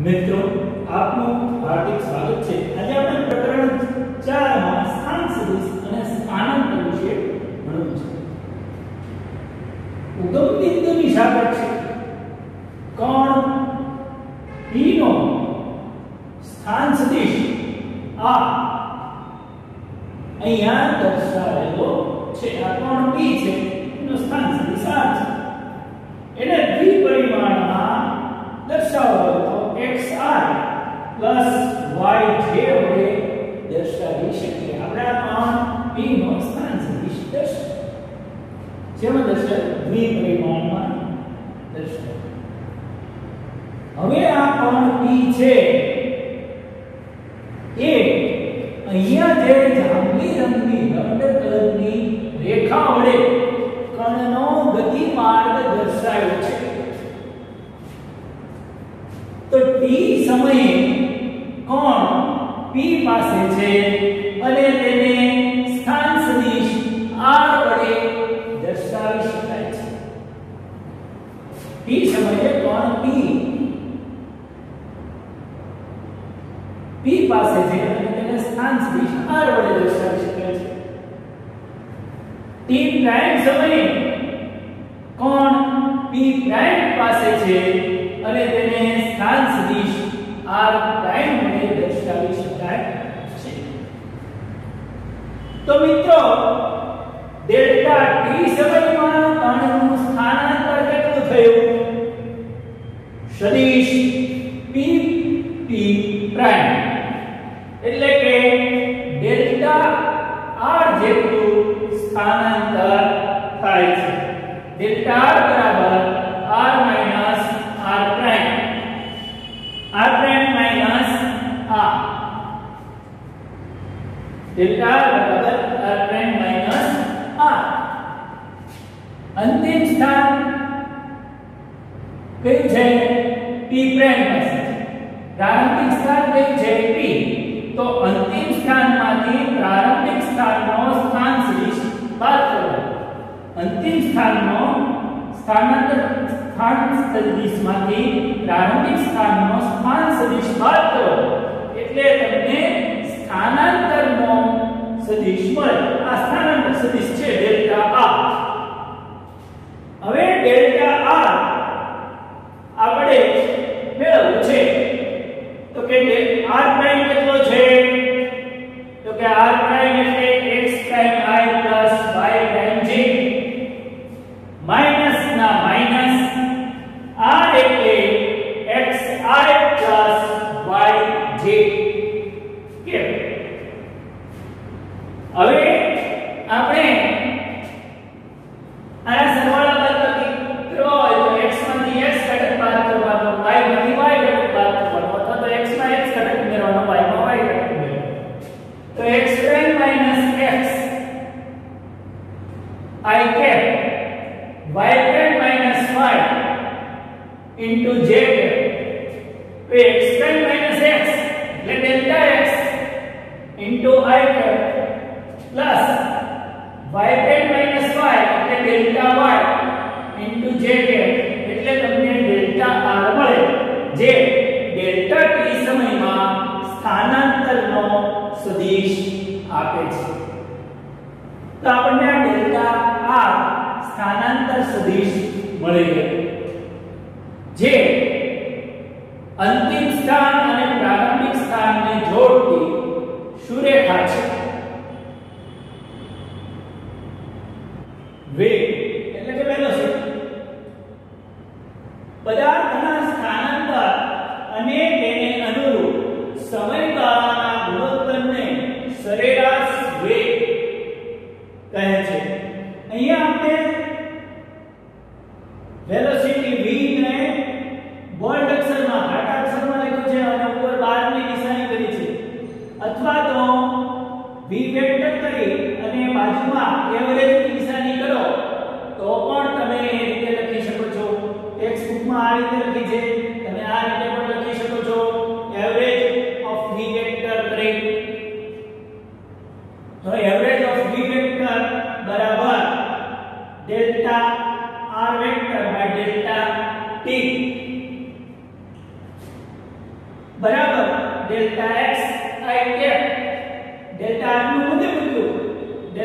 મિત્રો, આપનું હાર્દિક સ્વાગત છે. આજે આપણે પ્રકરણ 4 માં સ્થાન સદિશ અને સ્થાનાંતર વિશે ભણવું છે. ઉગમ બિંદુની સાપેક્ષે કોણ? P નો સ્થાન સદિશ. આ. અહીંયા દર્શાવેલો છે. આ કોણ? P છે. પ્લસ y જે આપણે દર્શાવી શકીએ. આપણે આ માન p નો સ્થાન સદિશ દર્શાવીએ જેમાં દર્શાવ દ્વિપરિમાણમાં દર્શાવ હવે આ પણ p છે. એ અહીંયા જે જાંબલી રંગની લંબ કલરની રેખા વડે P પાસે છે અને સ્થાન સદિશ r વડે દર્શાવી શકાય છે t પ્રાઇમ સમયે કોણ p પ્રાઇમ પાસે છે અને તેને સ્થાન સદિશ r પ્રાઇમ વડે દર્શાવી શકાય છે તો મિત્રો ડેલ્ટા t સમયમાં કણનું સ્થાનાંતર કેટલું થયું સદિશ સ્થાનાંતર થાય છે. ડેલ્ટા સદિશમાંથી પ્રારંભિક સ્થાનનો સ્થાન સદિશ બાદ કરો એટલે તમને સ્થાનાંતરનો સદિશ મળે. આ સ્થાનાંતર સદિશ છે ડેલ્ટા r આપે છે. તો આપણને આ ડેલ્ટા આર સ્થાનાંતર સદિશ મળી ગયો. જે અંત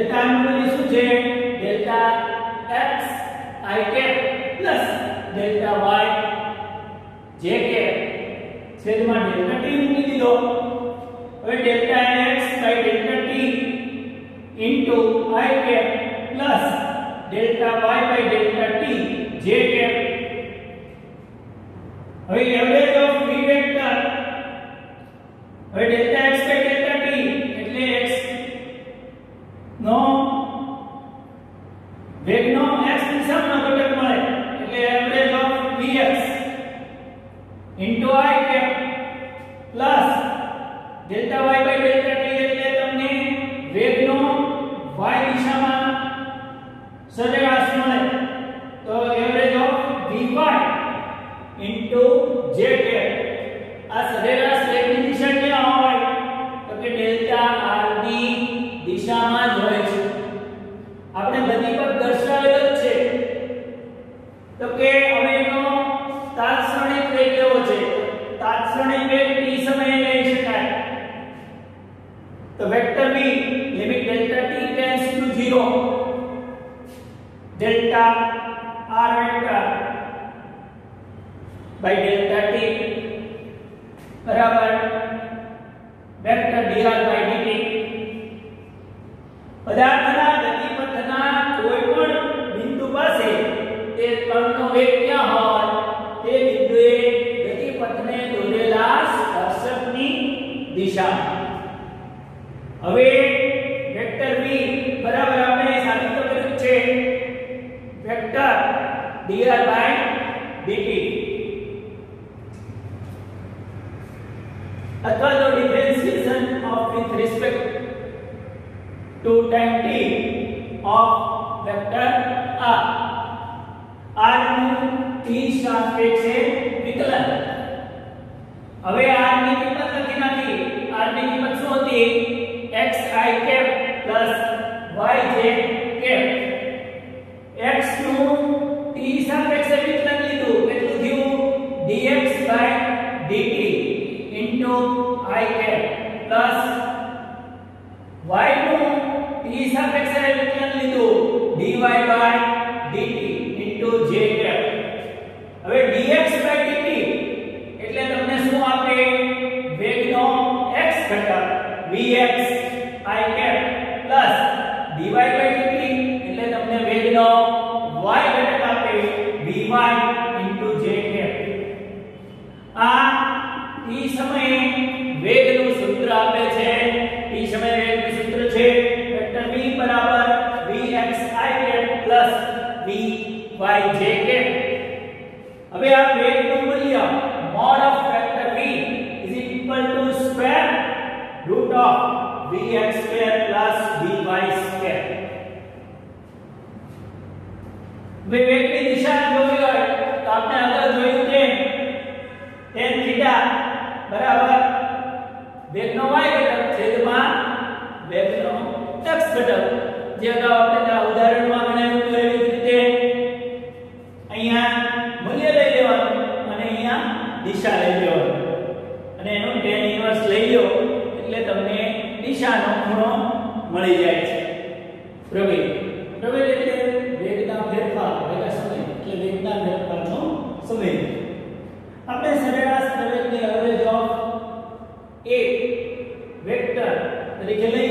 ડેલ્ટા એમ વેલ્યુ શું છે ડેલ્ટા x i કે પ્લસ ડેલ્ટા y j કે છેદમાં ડેલ્ટા t મૂકી દીધો. હવે delta x by delta t i કે plus delta y plus delta y delta R vector by delta T बराबर वेक्टर डीआर बाय डीटी पदार्थ का गति पथ का कोई पण बिंदु पर से कण का वेग क्या हो ए बिंदु ए गति पथ ने दोलेला स्पर्शक की दिशा। अब एक 2 times d of vector r. R નું t સાપેક્ષે વિકલન. હવે r ની કિંમત લખી નાખી. R ની કિંમત શું હતી? X i cap y dx2 dy2 Vivek Enrique Ley.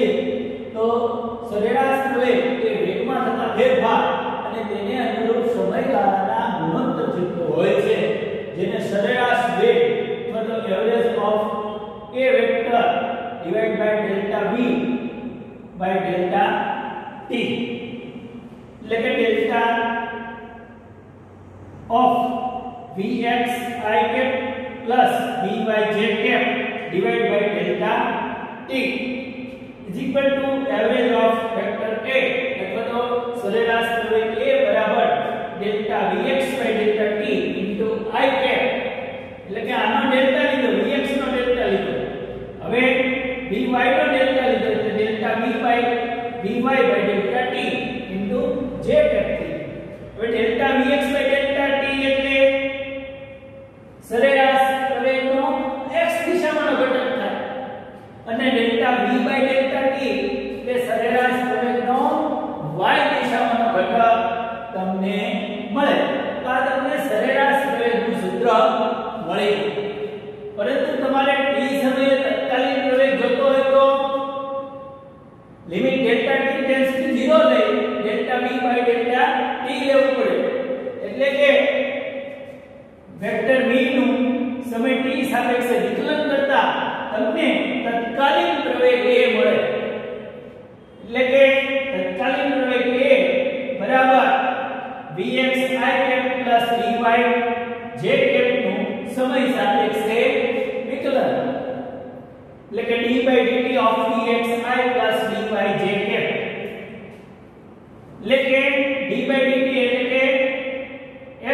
કે d dt એટલે કે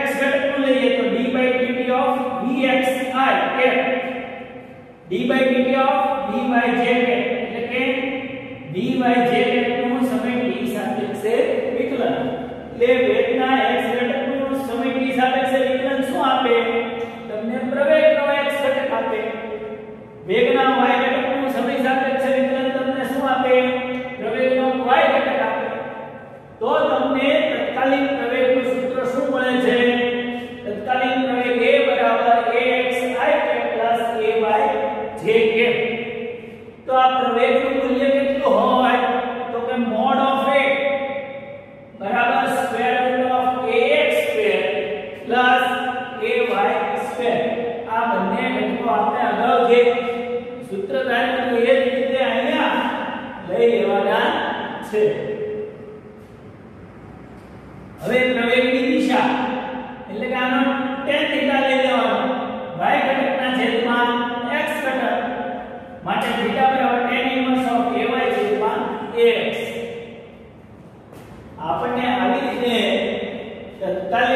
x ઘટકનું લઈએ તો d dt of vx i cap d dt of dy j cap એટલે કે dy j તો આ પ્રવેગનું મૂલ્ય કેટલું હોય તો કે મોડ ઓફ a બરાબર square root of ax square plus ay square આ બંને ઘટકો આપણે અગાઉ જે સૂત્ર ધાર્યું હતું એ જ રીતે અહીંયા લઈ લેવાના છે હવે પ્રવેગની દિશા એટલે કે આનો tan થીટા લઈ લેવાનો y ઘટકના છેદમાં x ઘટક માટે થીટા બરાબર tan ઇન્વર્સ ઓફ ay છેદમાં ax આપણને આવી રીતે તત્કાલીન પ્રવેગનું સૂત્ર એના મૂલ્યનું સૂત્ર અને પ્રવેગની દિશા મળે છે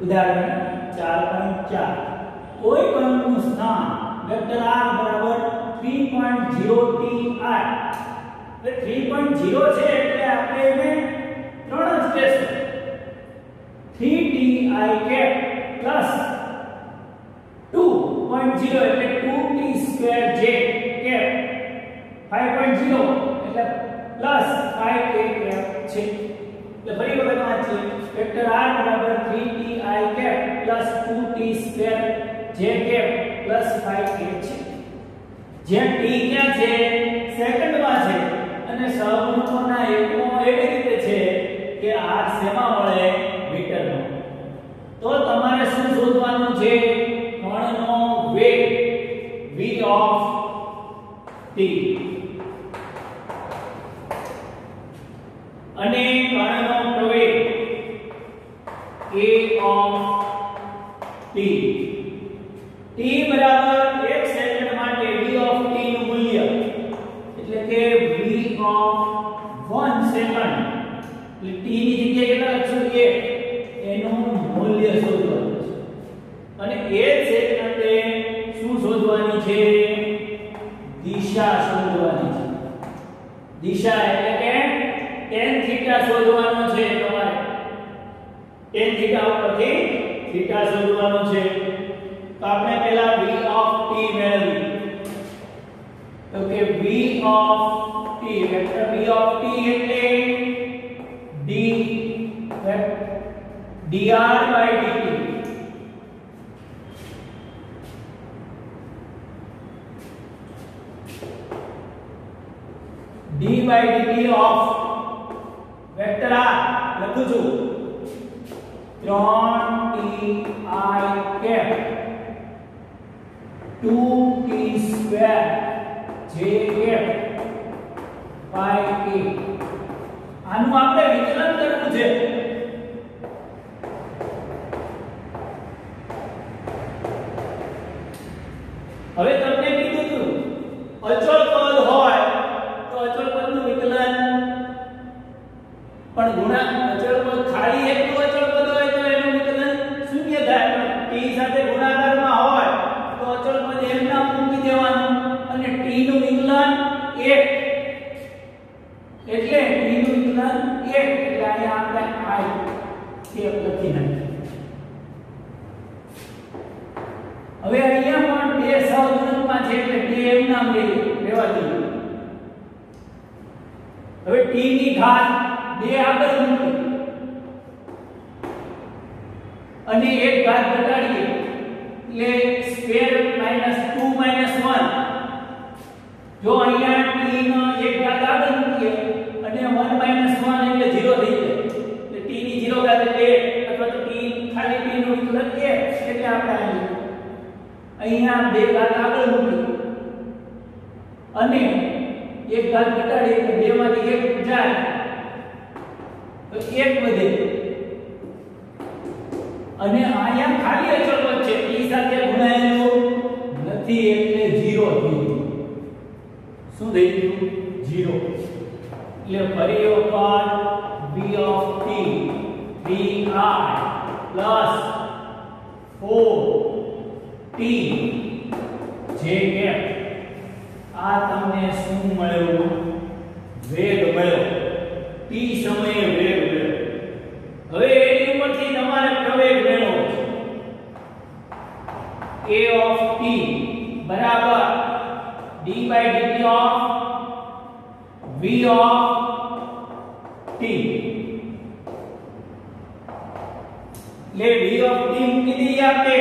ઉદાહરણ 4.4 કોઈ કણનું સ્થાન વેક્ટર r બરાબર 3.0 ti એટલે 3.0 છે એટલે આપણે એને ત્રણ જ કહેશું. 3ti કેપ પ્લસ 2.0 એટલે 2t સ્ક્વેર j. કેપ 5.0 એટલે પ્લસ 5k કેપ છે. એટલે ફરી વખત વાંચીએ વેક્ટર r બરાબર 3ti cap plus 2t square j cap plus 5k છે. જે t ક્યાં છે? સેકન્ડમાં છે. અને સહગુણકોના એકમો એવી રીતે છે કે r શેમાં મળે મીટરમાં. તો તમારે શું શોધવાનું છે? કણનો વેગ v ઓફ t અને કણનો પ્રવેગ a ઓફ t t બરાબર 1 સેકન્ડ માટે v ઓફ t નું મૂલ્ય એટલે કે ઓફ 1 સેકન્ડ એટલે t ની જગ્યાએ કેટલા લખશું? 1 એનું મૂલ્ય શોધવાનું છે. અને એ સેકન્ડે શું શોધવાની છે? દિશા શોધવાની છે. દિશા એટલે કે tan થીટા શોધવાનો છે તમારે. tan થીટા ઉપરથી થીટા શોધવાનો છે. તો આપણે પહેલા v ઓફ t મેળવી તો કે v of vector b of t એટલે d dr dt d dt of vector આ લખું છું. 3ti cap. 2t square j cap 5k આનું આપણે વિકલન કરવું છે. હવે તમને કીધું હતું અચળ પદ હોય તો અચળ પદનું વિકલન. પણ ગુણા અચળ પદ ખાલી એકલું અચળ પદ હોય તો એનું વિકલન શૂન્ય થાય પણ t સાથે ગુણાકારમાં હોય તો અચળ પદ એમના મૂકી દેવાનું અને t નું વિકલન 1 એટલે t નું વિકલન 1 એટલે અહીંયા આપણે i કે લખી નાખીએ હવે અહીંયા પણ બે સહગુણકમાં છે એટલે બે એમ નામ લઈએ રહેવા દઈએ હવે t ની ઘાત બે આગળ મૂકી અને એક ઘાત ઘટાડીએ એટલે v i plus 4 t j cap આ તમને શું મળ્યું? વેગ મળ્યો. T સમયે વેગ મળ્યો. હવે એની ઉપરથી તમારે પ્રવેગ મેળવવો છે. A ઓફ t બરાબર. D dt of v of t. લે v ઓફ t મૂકી દઈએ આપણે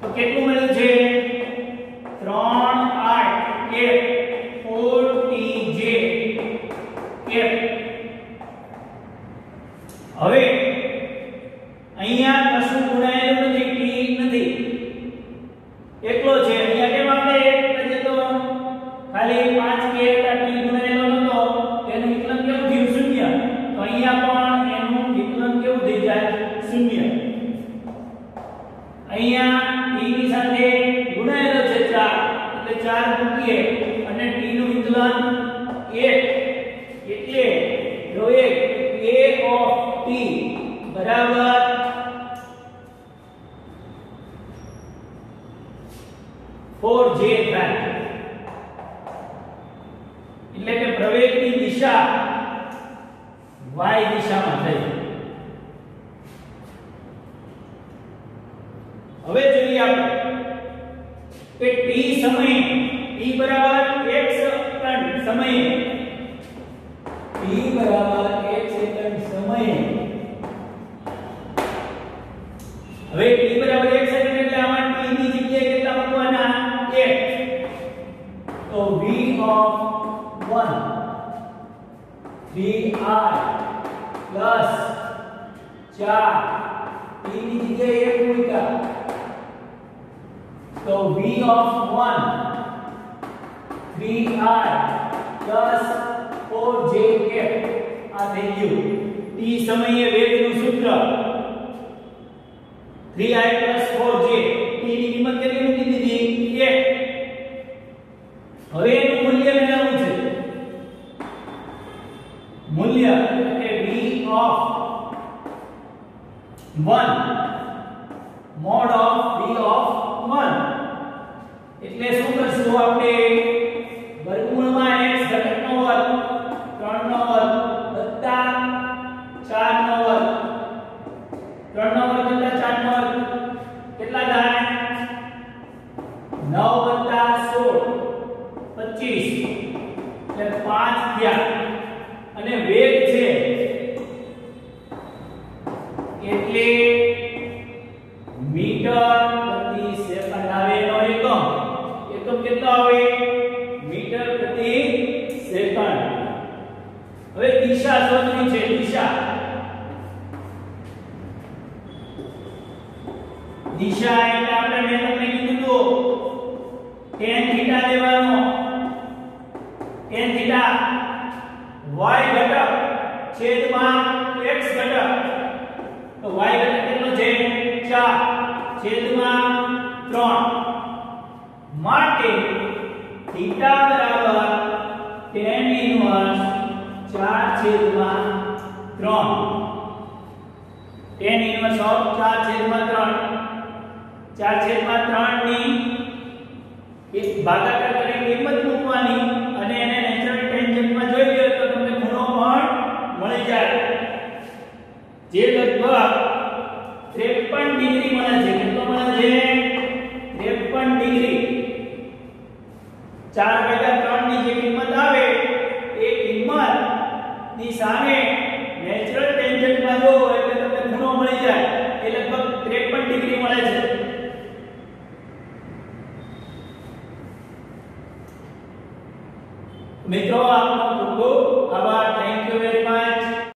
તો કેટલું મળ્યું છે? 3 ફોર જે થાય એટલે કે પ્રવેગની દિશા y દિશામાં થઈ હવે જોઈએ આપણે કે t સમયે t બરાબર 1 સેકન્ડ સમયે t બરાબર 1 3i પ્લસ 4 t ની જગ્યાએ 1 મૂક્યા. તો v of 1 3i plus 4j cap આ થઈ ગયું. T સમયે વેગનું સૂત્ર. 3i plus 4j t ની કિંમત કેટલી મૂકી દીધી? 1 હવે 1 mod of હવે દિશા શોધવી છે, દિશા. દિશા એટલે આપણે મેં તમને કીધું તો, tan થીટા લેવાનો. tan થીટા y ઘટક છેદમાં x ઘટક. તો y ઘટક કેટલો છે? 4 છેદમાં 3 માટે થીટા બરાબર tan ઇન્વર્સ 4 છેદમાં 3 tan ઇન્વર્સ ઓફ 4 છેદમાં 3 4 છેદમાં 3 ની ભાગાકાર